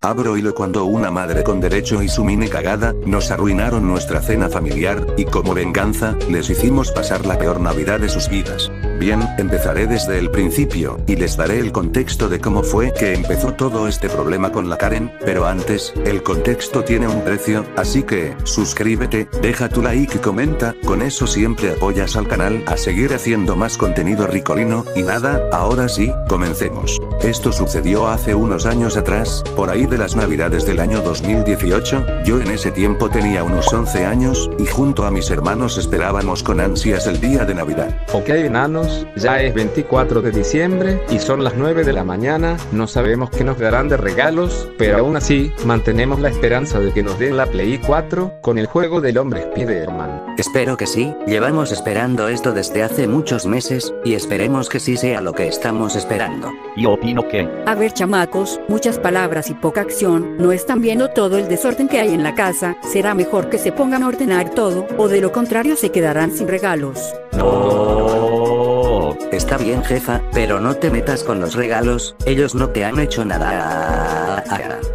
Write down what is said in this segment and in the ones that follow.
Abro hilo cuando una madre con derecho y su mini cagada, nos arruinaron nuestra cena familiar, y como venganza, les hicimos pasar la peor Navidad de sus vidas. Bien, empezaré desde el principio, y les daré el contexto de cómo fue que empezó todo este problema con la Karen, pero antes, el contexto tiene un precio, así que, suscríbete, deja tu like y comenta, con eso siempre apoyas al canal a seguir haciendo más contenido ricolino, y nada, ahora sí, comencemos. Esto sucedió hace unos años atrás, por ahí de las navidades del año 2018, yo en ese tiempo tenía unos 11 años, y junto a mis hermanos esperábamos con ansias el día de Navidad. Ok enanos, ya es 24 de diciembre, y son las 9 de la mañana, no sabemos qué nos darán de regalos, pero aún así, mantenemos la esperanza de que nos den la Play 4, con el juego del hombre Spider-Man. Espero que sí, llevamos esperando esto desde hace muchos meses, y esperemos que sí sea lo que estamos esperando. Yo opino que... A ver chamacos, muchas palabras y poca acción, no están viendo todo el desorden que hay en la casa, será mejor que se pongan a ordenar todo, o de lo contrario se quedarán sin regalos. No. Está bien jefa, pero no te metas con los regalos, ellos no te han hecho nada.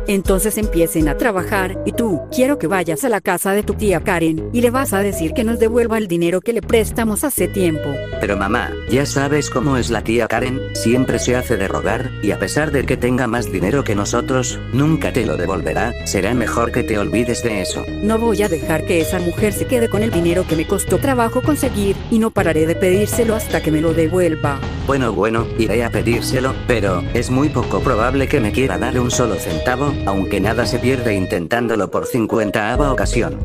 Entonces empiecen a trabajar, y tú, quiero que vayas a la casa de tu tía Karen, y le vas a decir que nos devuelva el dinero que le prestamos hace tiempo. Pero mamá, ya sabes cómo es la tía Karen, siempre se hace de rogar, y a pesar de que tenga más dinero que nosotros, nunca te lo devolverá, será mejor que te olvides de eso. No voy a dejar que esa mujer se quede con el dinero que me costó trabajo conseguir, y no pararé de pedírselo hasta que me lo devuelva. Bueno, bueno, iré a pedírselo, pero es muy poco probable que me quiera dar un solo centavo, aunque nada se pierde intentándolo por 50 ocasión.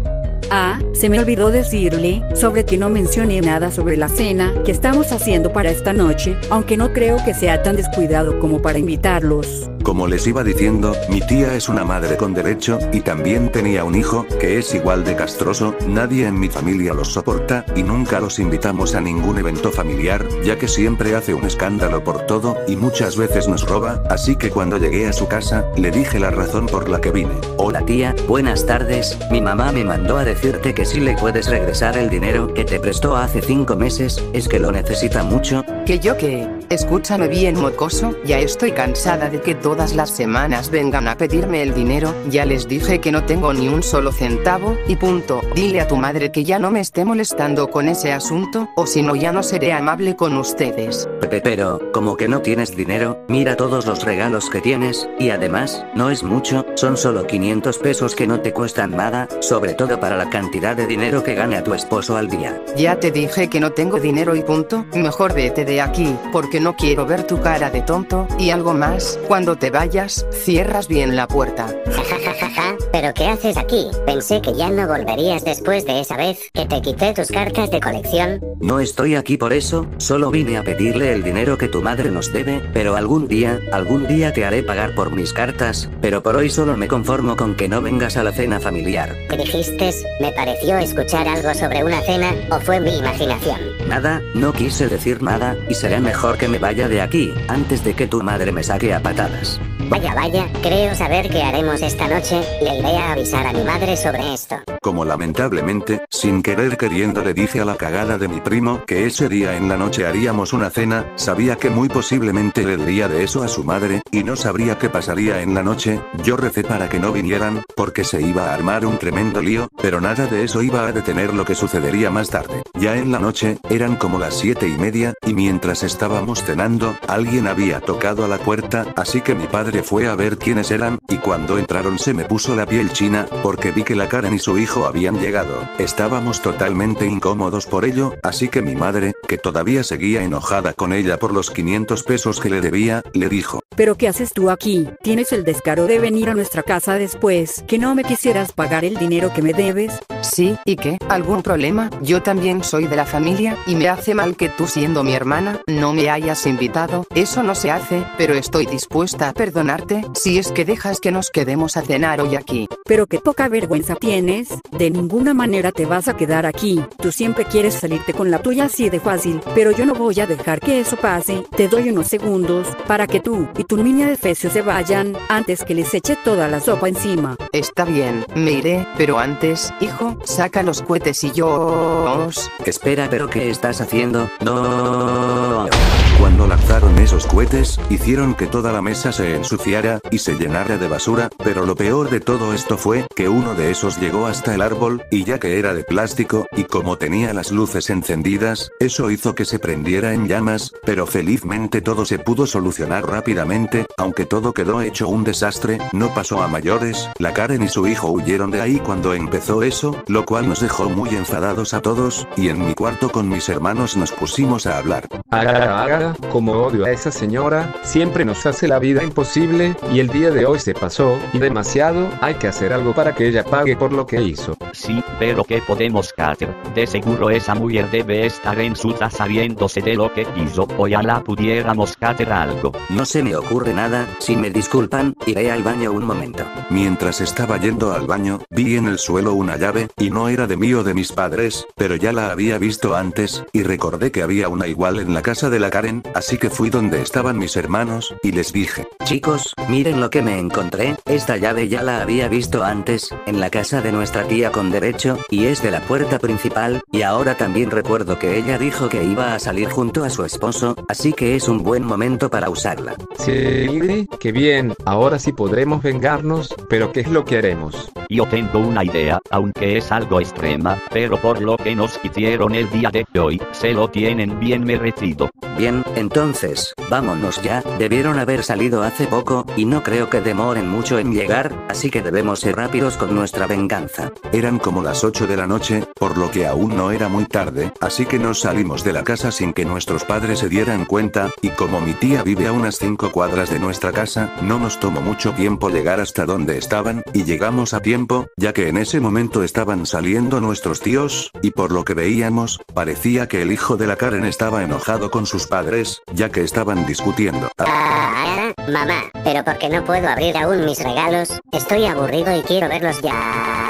Ah, se me olvidó decirle, sobre que no mencioné nada sobre la cena que estamos haciendo para esta noche, aunque no creo que sea tan descuidado como para invitarlos. Como les iba diciendo, mi tía es una madre con derecho, y también tenía un hijo, que es igual de castroso, nadie en mi familia los soporta, y nunca los invitamos a ningún evento familiar, ya que siempre hace un escándalo por todo, y muchas veces nos roba, así que cuando llegué a su casa, le dije la razón por la que vine. Hola tía, buenas tardes, mi mamá me mandó a decirte que si le puedes regresar el dinero que te prestó hace 5 meses, es que lo necesita mucho. ¿Que yo qué? Escúchame bien mocoso, ya estoy cansada de que todas las semanas vengan a pedirme el dinero, ya les dije que no tengo ni un solo centavo, y punto, dile a tu madre que ya no me esté molestando con ese asunto, o si no ya no seré amable con ustedes. Pepe, pero, como que no tienes dinero, mira todos los regalos que tienes, y además, no es mucho, son solo 500 pesos que no te cuestan nada, sobre todo para la cantidad de dinero que gana tu esposo al día. Ya te dije que no tengo dinero y punto, mejor vete de aquí, porque no quiero ver tu cara de tonto, y algo más, cuando te vayas, cierras bien la puerta. Jajajaja, ¿pero qué haces aquí? Pensé que ya no volverías después de esa vez que te quité tus cartas de colección. No estoy aquí por eso, solo vine a pedirle el dinero que tu madre nos debe, pero algún día, algún día te haré pagar por mis cartas, pero por hoy solo me conformo con que no vengas a la cena familiar. ¿Qué dijiste? Me pareció escuchar algo sobre una cena, o fue mi imaginación. Nada, no quise decir nada, y será mejor que me vaya de aquí, antes de que tu madre me saque a patadas. Vaya, vaya, creo saber qué haremos esta noche, le iré a avisar a mi madre sobre esto. Como lamentablemente, sin querer queriendo le dije a la cagada de mi primo que ese día en la noche haríamos una cena, sabía que muy posiblemente le diría de eso a su madre, y no sabría qué pasaría en la noche, yo recé para que no vinieran, porque se iba a armar un tremendo lío, pero nada de eso iba a detener lo que sucedería más tarde. Ya en la noche, eran como las siete y media, y mientras estábamos cenando, alguien había tocado a la puerta, así que mi padre fue a ver quiénes eran, y cuando entraron se me puso la piel china, porque vi que la Karen y su habían llegado. Estábamos totalmente incómodos por ello, así que mi madre, que todavía seguía enojada con ella por los 500 pesos que le debía, le dijo, ¿Pero qué haces tú aquí? ¿Tienes el descaro de venir a nuestra casa después que no me quisieras pagar el dinero que me debes? Sí, ¿y qué? ¿Algún problema? Yo también soy de la familia, y me hace mal que tú siendo mi hermana, no me hayas invitado, eso no se hace, pero estoy dispuesta a perdonarte, si es que dejas que nos quedemos a cenar hoy aquí. Pero qué poca vergüenza tienes, de ninguna manera te vas a quedar aquí, tú siempre quieres salirte con la tuya así de fácil, pero yo no voy a dejar que eso pase, te doy unos segundos, para que tú y tu niña de Fecio se vayan, antes que les eche toda la sopa encima. Está bien, me iré, pero antes, hijo, saca los cohetes y yo... Espera, pero ¿qué estás haciendo? No. Cuando lanzaron esos cohetes, hicieron que toda la mesa se ensuciara, y se llenara de basura, pero lo peor de todo esto fue, que uno de esos llegó hasta el árbol, y ya que era de plástico, y como tenía las luces encendidas, eso hizo que se prendiera en llamas, pero felizmente todo se pudo solucionar rápidamente, aunque todo quedó hecho un desastre, no pasó a mayores, la Karen y su hijo huyeron de ahí cuando empezó eso, lo cual nos dejó muy enfadados a todos, y en mi cuarto con mis hermanos nos pusimos a hablar. Haga, haga, como odio a esa señora, siempre nos hace la vida imposible, y el día de hoy se pasó, y demasiado, hay que hacer algo para que ella pague por lo que hizo. Sí, pero ¿qué podemos hacer? De seguro esa mujer debe estar en su casa sabiéndose de lo que hizo, o ya la pudiéramos hacer algo. No se me ocurre nada, si me disculpan, iré al baño un momento. Mientras estaba yendo al baño, vi en el suelo una llave, y no era de mí o de mis padres, pero ya la había visto antes, y recordé que había una igual en la casa de la Karen, así que fui donde estaban mis hermanos, y les dije, Chicos, miren lo que me encontré, esta llave ya la había visto antes, en la casa de nuestra tía con derecho, y es de la puerta principal, y ahora también recuerdo que ella dijo que iba a salir junto a su esposo, así que es un buen momento para usarla. Sí, qué bien, ahora sí podremos vengarnos, pero ¿qué es lo que haremos? Yo tengo una idea, aunque es algo extrema, pero por lo que nos hicieron el día de hoy, se lo tienen bien merecido. Bien, entonces, vámonos ya, debieron haber salido hace poco, y no creo que demoren mucho en llegar, así que debemos ser rápidos con nuestra venganza. eran como las 8 de la noche, por lo que aún no era muy tarde, así que nos salimos de la casa sin que nuestros padres se dieran cuenta, y como mi tía vive a unas 5 cuadras de nuestra casa, no nos tomó mucho tiempo llegar hasta donde estaban, y llegamos a tiempo, ya que en ese momento estaban saliendo nuestros tíos, y por lo que veíamos, parecía que el hijo de la Karen estaba enojado con sus padres, ya que estaban discutiendo. Ah, mamá, pero ¿por qué no puedo abrir aún mis regalos? Estoy aburrido y quiero verlos ya.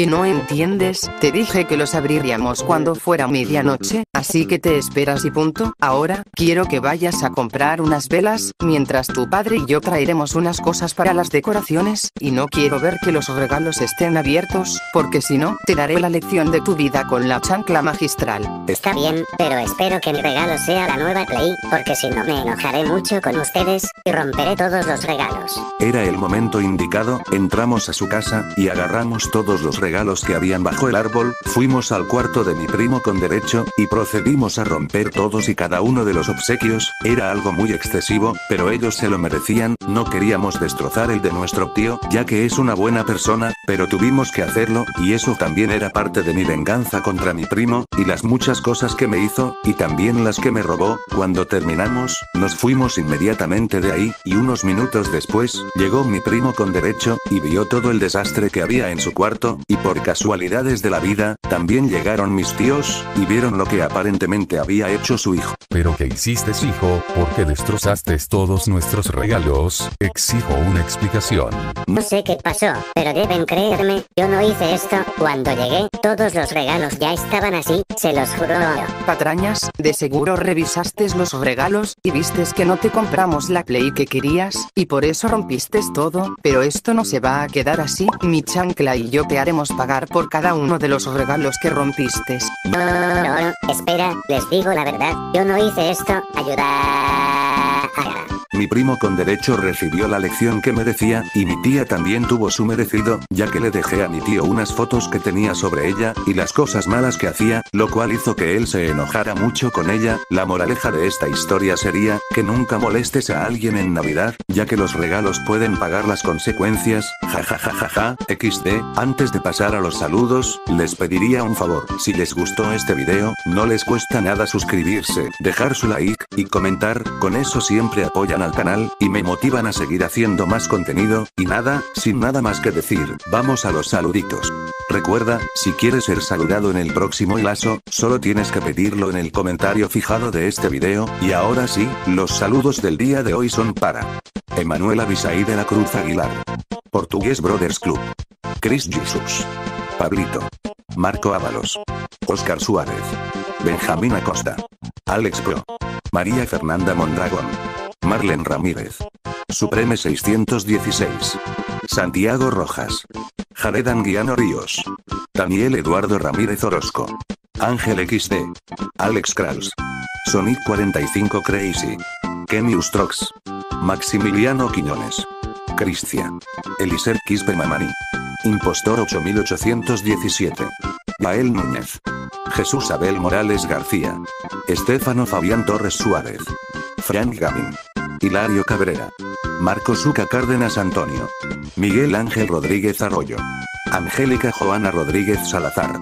¿Que no entiendes? Te dije que los abriríamos cuando fuera medianoche, así que te esperas y punto. Ahora, quiero que vayas a comprar unas velas, mientras tu padre y yo traeremos unas cosas para las decoraciones, y no quiero ver que los regalos estén abiertos, porque si no, te daré la lección de tu vida con la chancla magistral. Está bien, pero espero que mi regalo sea la nueva Play, porque si no me enojaré mucho con ustedes, y romperé todos los regalos. Era el momento indicado, entramos a su casa, y agarramos todos los regalos que habían bajo el árbol, fuimos al cuarto de mi primo con derecho, y procedimos a romper todos y cada uno de los obsequios, era algo muy excesivo, pero ellos se lo merecían, no queríamos destrozar el de nuestro tío, ya que es una buena persona, pero tuvimos que hacerlo, y eso también era parte de mi venganza contra mi primo, y las muchas cosas que me hizo, y también las que me robó, cuando terminamos, nos fuimos inmediatamente de ahí, y unos minutos después, llegó mi primo con derecho, y vio todo el desastre que había en su cuarto, y por casualidades de la vida, también llegaron mis tíos, y vieron lo que aparentemente había hecho su hijo. ¿Pero qué hiciste, hijo? ¿Por qué destrozaste todos nuestros regalos? Exijo una explicación. No sé qué pasó, pero deben creerme, yo no hice esto. Cuando llegué, todos los regalos ya estaban así, se los juro. Patrañas, de seguro revisaste los regalos, y vistes que no te compramos la Play que querías, y por eso rompiste todo, pero esto no se va a quedar así, mi chancla y yo te haremos pagar por cada uno de los regalos que rompiste. No, no, no, espera, les digo la verdad, yo no hice esto, ayuda. Mi primo con derecho recibió la lección que merecía, y mi tía también tuvo su merecido, ya que le dejé a mi tío unas fotos que tenía sobre ella, y las cosas malas que hacía, lo cual hizo que él se enojara mucho con ella. La moraleja de esta historia sería, que nunca molestes a alguien en Navidad, ya que los regalos pueden pagar las consecuencias, jajajajaja, XD, antes de pasar a los saludos, les pediría un favor, si les gustó este video, no les cuesta nada suscribirse, dejar su like, y comentar, con eso siempre apoyan al canal, y me motivan a seguir haciendo más contenido, y nada, sin nada más que decir, vamos a los saluditos. Recuerda, si quieres ser saludado en el próximo lazo, solo tienes que pedirlo en el comentario fijado de este video, y ahora sí, los saludos del día de hoy son para Emanuela Bisaí de la Cruz Aguilar, Portugués Brothers Club, Chris Jesus, Pablito, Marco Ábalos, Oscar Suárez, Benjamín Acosta, Alex Pro, María Fernanda Mondragón, Marlen Ramírez, Supreme 616, Santiago Rojas, Jared Anguiano Ríos, Daniel Eduardo Ramírez Orozco, Ángel XD, Alex Krals, Sonic 45 Crazy. Kenny Ustrox. Maximiliano Quiñones. Cristia. Eliser Quispe Mamani. Impostor 8817. Yael Núñez. Jesús Abel Morales García. Estefano Fabián Torres Suárez. Frank Gamin. Hilario Cabrera. Marco Suca Cárdenas Antonio. Miguel Ángel Rodríguez Arroyo. Angélica Joana Rodríguez Salazar.